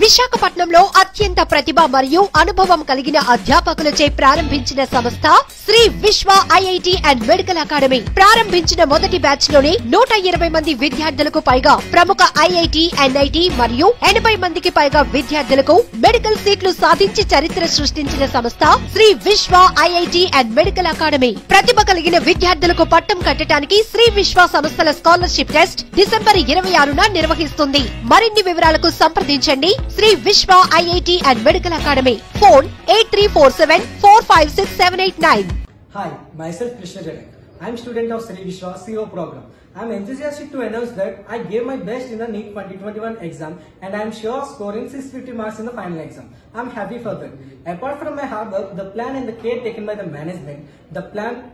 విశాఖపట్నంలో అత్యంత ప్రతిభ మరియు అనుభవం కలిగిన అధ్యాపకులచే ప్రారంభించిన సంస్థ Shri Vishwa IIT and medical academy. ప్రారంభించిన మొదటి బ్యాచ్లోనే నూట ఇరవై మంది విద్యార్థులకు పైగా ప్రముఖ ఐఐటి ఎన్ఐటి మరియు ఎనభై మందికి పైగా విద్యార్థులకు మెడికల్ సీట్లు సాధించి చరిత్ర సృష్టించిన సంస్థ Sri Vishwa IIT and medical academy. ప్రతిభ కలిగిన విద్యార్థులకు పట్టం కట్టడానికి శ్రీ విశ్వ సంస్థల స్కాలర్షిప్ టెస్ట్ డిసెంబర్ ఇరవై ఆరున నిర్వహిస్తుంది. మరిన్ని వివరాలకు సంప్రదించండి. Sri Vishwa IIT and Medical Academy. Phone 8347-456789. Hi, myself Krishna Janak. I am student of Sri Vishwa CO program. I am enthusiastic to announce that I gave my best in the NEET 2021 exam and I am sure of scoring 650 marks in the final exam. I am happy for that. Apart from my hard work, the plan and the care taken by the management, the plan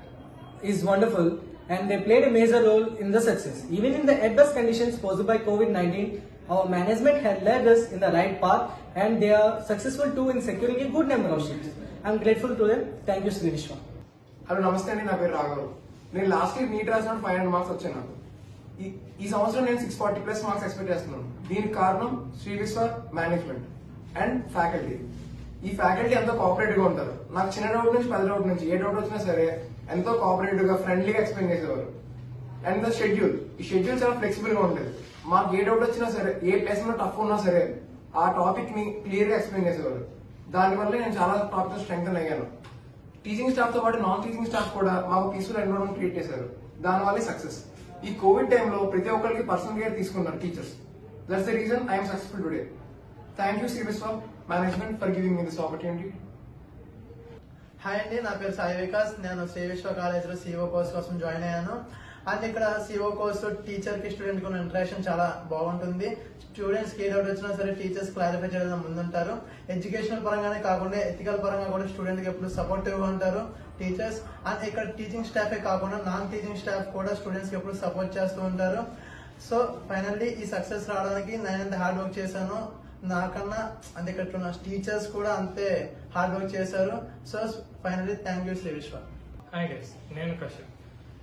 is wonderful and they played a major role in the success. Even in the adverse conditions posed by COVID-19, our management had led us in the right path and they are successful too in securing a good number of seats. I am grateful to them. Thank you, Sri Vishwa. Hello నమస్తే అండి నా పేరు రాఘవ్. నేను last year NEET రాసిన five hundred marks వచ్చాయి నాకు. ఈ- ఈ సంవత్సరం నేను six forty plus marks expect చేస్తున్నాను. దీనికి కారణం Sri Vishwa management and faculty ఈ ఫ్యాకల్టీ ఎంతో కోఆపరేటివ్గా ఉంటారు. నాకు చిన్న డౌట్ నుంచి పెద్ద డౌట్ నుంచి ఏ డౌట్ వచ్చినా సరే ఎంతో కోఆపరేటివ్గా ఫ్రెండ్లీగా ఎక్స్ప్లెయిన్ చేసేవారు. అండ్ ద షెడ్యూల్ ఈ షెడ్యూల్ చాలా ఫ్లెక్సిబుల్గా ఉంటుంది మాకు ఏ డౌట్ వచ్చినా సరే ఏ ప్లేస్లో టఫ్ ఉన్నా సరే ఆ టాపిక్ని క్లియర్గా ఎక్స్ప్లెయిన్ చేసేవారు దానివల్ల నేను చాలా టాపిక్ స్ట్రెంగ్ అయ్యాను. టీచింగ్ స్టాఫ్తో పాటు నాన్ టీచింగ్ స్టాఫ్ కూడా మాకు పీస్ఫుల్ ఎన్విరాన్మెంట్ క్రియేట్ చేశారు. దానివల్ల సక్సెస్ ఈ కోవిడ్ టైంలో ప్రతి ఒక్కరికి పర్సనల్ కేర్ తీసుకున్నారు teachers that's the reason I'm successful today thank you Sri Vishwa management for giving me this opportunity hi అండి నా పేరు సాయి వికాస్. నేను శ్రీ విశ్వ కాలేజ్లో సిఓ కోర్స్ కోసం జాయిన్ అయ్యాను. అండ్ ఇక్కడ సిఓ కోర్స్ టీచర్కి స్టూడెంట్కి ఉన్న ఇంటరాక్షన్ చాలా బాగుంటుంది. స్టూడెంట్స్కి ఏ డౌట్ వచ్చినా సరే టీచర్స్ క్లారిఫై చేయడం ముందుంటారు. ఎడ్యుకేషనల్ పరంగానే కాకుండా ఎథికల్ పరంగా కూడా స్టూడెంట్కి ఎప్పుడు సపోర్టివ్గా ఉంటారు టీచర్స్ అండ్ ఇక్కడ టీచింగ్ స్టాఫే కాకుండా నాన్ టీచింగ్ స్టాఫ్ కూడా స్టూడెంట్స్కి ఎప్పుడు సపోర్ట్ చేస్తూ ఉంటారు. సో ఫైనల్లీ ఈ సక్సెస్ రావడానికి నేను ఎంత హార్డ్ వర్క్ చేశాను నాకన్నా అంటే ఇక్కడ ఉన్న టీచర్స్ కూడా అంతే హార్డ్ వర్క్ చేశారు. So finally thank you Sri Vishwa hi guys నేను కశ్యప్.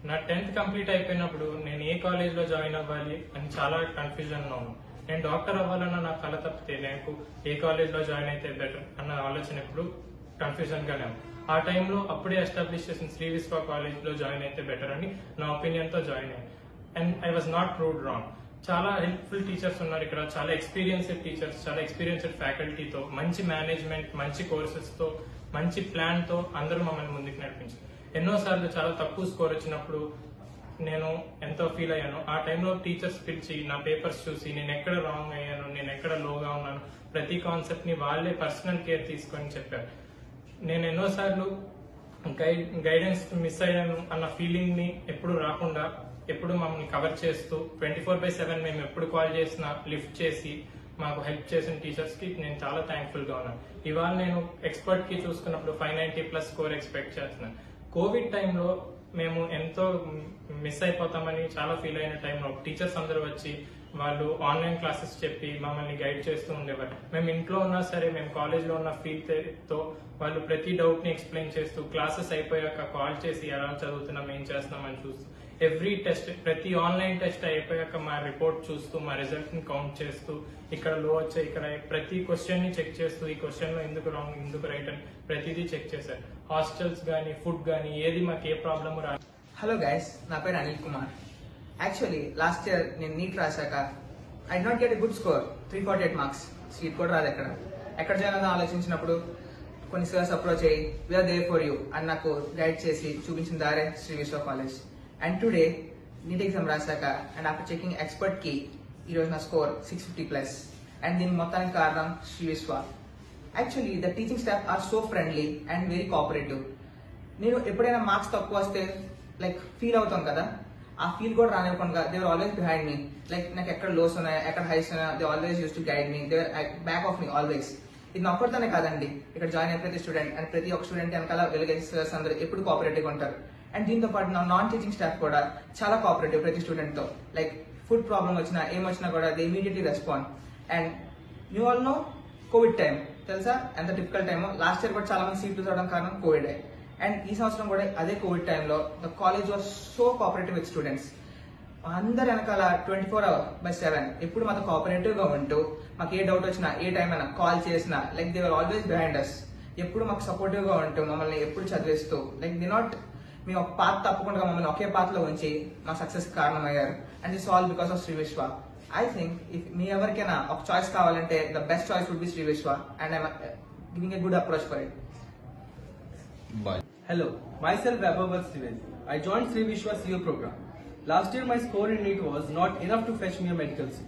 నా టెన్త్ కంప్లీట్ అయిపోయినప్పుడు నేను ఏ కాలేజ్లో జాయిన్ అవ్వాలి అని చాలా కన్ఫ్యూజన్ ఉన్నాను. నేను డాక్టర్ అవ్వాలన్న నా కళ తప్పితే నాకు ఏ కాలేజ్లో జాయిన్ అయితే బెటర్ అన్న ఆలోచన ఎప్పుడు కన్ఫ్యూజన్గానే ఆ టైంలో అప్పుడే ఎస్టాబ్లిష్ చేసిన శ్రీ విశ్వ కాలేజ్లో జాయిన్ అయితే బెటర్ అని నా ఒపీనియన్తో జాయిన్ అయ్యాను. And I was not proved wrong చాలా హెల్ప్ఫుల్ టీచర్స్ ఉన్నారు ఇక్కడ. చాలా ఎక్స్పీరియన్స్డ్ టీచర్స్ చాలా ఎక్స్పీరియన్స్డ్ ఫ్యాకల్టీతో మంచి మేనేజ్మెంట్ మంచి కోర్సెస్తో మంచి ప్లాన్తో అందరూ మమ్మల్ని ముందుకు నడిపించారు. ఎన్నోసార్లు చాలా తక్కువ స్కోర్ వచ్చినప్పుడు నేను ఎంతో ఫీల్ అయ్యాను. ఆ టైంలో టీచర్స్ పిలిచి నా పేపర్స్ చూసి నేను ఎక్కడ రాంగ్ అయ్యాను నేను ఎక్కడ లోగా ఉన్నాను ప్రతి కాన్సెప్ట్ని వాళ్ళే పర్సనల్ కేర్ తీసుకొని చెప్పారు. నేను ఎన్నోసార్లు గైడ్ గైడెన్స్ మిస్ అయ్యాను అన్న ఫీలింగ్ని ఎప్పుడు రాకుండా ఎప్పుడు మమ్మల్ని కవర్ చేస్తూ ట్వంటీ ఫోర్ బై సెవెన్ మేము ఎప్పుడు కాల్ చేసినా లిఫ్ట్ చేసి మాకు హెల్ప్ చేసిన టీచర్స్కి నేను చాలా థ్యాంక్ఫుల్గా ఉన్నాను. ఇవాళ నేను ఎక్స్పర్ట్కి చూసుకున్నప్పుడు five ninety plus score expect చేస్తున్నాను. కోవిడ్ టైంలో మేము ఎంతో మిస్ అయిపోతామని చాలా ఫీల్ అయిన టైంలో టీచర్స్ అందరూ వచ్చి వాళ్ళు ఆన్లైన్ క్లాసెస్ చెప్పి మమ్మల్ని గైడ్ చేస్తూ ఉండేవారు. మేము ఇంట్లో ఉన్నా సరే మేము కాలేజ్లో ఉన్న ఫీల్తో వాళ్ళు ప్రతి డౌట్ని ఎక్స్ప్లెయిన్ చేస్తూ క్లాసెస్ అయిపోయాక కాల్ చేసి ఎలా చదువుతున్నాం ఏం చేస్తున్నామని చూస్తూ ఎవ్రీ టెస్ట్ ప్రతి ఆన్లైన్ టెస్ట్ అయిపోయాక మా రిపోర్ట్ చూస్తూ మా రిజల్ట్ని కౌంట్ చేస్తూ ఇక్కడ లో వచ్చే ఇక్కడ ప్రతి క్వశ్చన్ని చెక్ చేస్తూ ఈ క్వశ్చన్లో ఎందుకు రాంగ్ ఎందుకు రైట్ అని ప్రతిదీ చెక్ చేశారు. హాస్టల్స్ గానీ ఫుడ్ గానీ ఏది మాకు ఏ ప్రాబ్లమ్ రా హలో గైస్ నా పేరు Anil Kumar. Actually last year నేను NEET రాశాక I not get a good score three forty eight marks seat కూడా రాదు ఎక్కడ. ఎక్కడ చేయాలని ఆలోచించినప్పుడు కొన్ని సార్స్ అప్రోచ్ అయ్యి we are there for you అని నాకు గైడ్ చేసి చూపించిన దారే Shri Vishwa college and today NEET exam రాశాక and after checking ఎక్స్పర్ట్కి ఈ రోజు నా score six fifty plus and దీని మొత్తానికి కారణం Sri Vishwa actually the teaching staff are so friendly and very cooperative నేను ఎప్పుడైనా మార్క్స్ తక్కువ వస్తే లైక్ ఫీల్ అవుతాం కదా? ఆ ఫీల్ కూడా రానివ్వకుండా they were always behind me like నాకు ఎక్కడ లోస్ ఉన్నాయి ఎక్కడ హైస్ ఉన్నాయి they always used to guide me they were back of me always ఇది నా కాదండి. ఇక్కడ జాయిన్ అయిన ప్రతి స్టూడెంట్ అండ్ ప్రతి ఒక్క స్టూడెంట్ వెనకాల వెలుగేసర్స్ అందరూ ఎప్పుడు కోఆపరేటివ్గా ఉంటారు. అండ్ దీంతో పాటు నా నాన్ టీచింగ్ స్టాఫ్ కూడా చాలా కోఆపరేటివ్ ప్రతి స్టూడెంట్తో. లైక్ ఫుడ్ ప్రాబ్లం వచ్చినా ఏం వచ్చినా కూడా they immediately respond and you all know Covid time తెలుసా? ఎంత డిఫికల్ట్ టైమో లాస్ట్ ఇయర్ కూడా చాలా మంది సీట్లు రావడం కారణం కోవిడ్ అండ్ ఈ సంవత్సరం కూడా అదే కోవిడ్ టైంలో the college was so cooperative with students అందరు వెనకాల twenty four hour by seven ఎప్పుడు మాతో కోఆపరేటివ్గా ఉంటూ మాకు ఏ డౌట్ వచ్చినా ఏ టైం అయినా కాల్ చేసినా like they are always behind us ఎప్పుడు మాకు సపోర్టివ్గా ఉంటూ మమ్మల్ని ఎప్పుడు చదివిస్తూ లైక్ ది నాట్ మేము ఒక పాత తప్పకుండా మమ్మల్ని ఒకే పాత్రలో ఉంచి మా success కారణమయ్యారు and it's all because of Shri Vishwa I think if మీ ఎవరికైనా ఒక చాయిస్ కావాలంటే the best choice would be Shri Vishwa and I giving a good approach for it Bye. Hello, myself Vaibhav Trivedi. I joined Sri Vishwa CO program. Last year my score in NEET was not enough to fetch me a medical seat.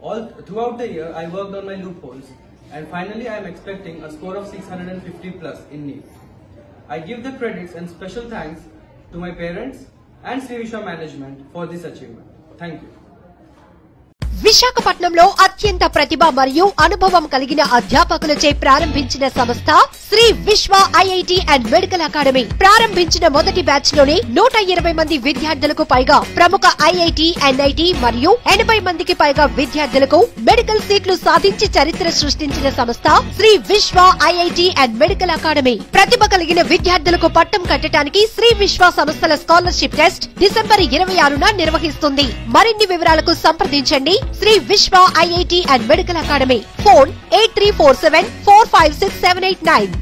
All throughout the year I worked on my loopholes and finally I am expecting a score of 650 plus in NEET. I give the credits and special thanks to my parents and Sri Vishwa management for this achievement. Thank you. విశాఖపట్నంలో అత్యంత ప్రతిభ మరియు అనుభవం కలిగిన అధ్యాపకులచే ప్రారంభించిన సంస్థ Shri Vishwa IIT and medical academy. ప్రారంభించిన మొదటి బ్యాచ్లోనే నూట ఇరవై మంది విద్యార్థులకు పైగా ప్రముఖ ఐఐటి ఎన్ఐటి మరియు ఎనభై మందికి పైగా విద్యార్థులకు మెడికల్ సీట్లు సాధించి చరిత్ర సృష్టించిన సంస్థ Shri Vishwa IIT and medical academy. ప్రతిభ కలిగిన విద్యార్థులకు పట్టం కట్టడానికి శ్రీ విశ్వ సంస్థల స్కాలర్షిప్ టెస్ట్ డిసెంబర్ ఇరవై ఆరున నిర్వహిస్తుంది. మరిన్ని వివరాలకు సంప్రదించండి Shri Vishwa IIT and medical academy. Phone eight three four seven four five six seven eight nine.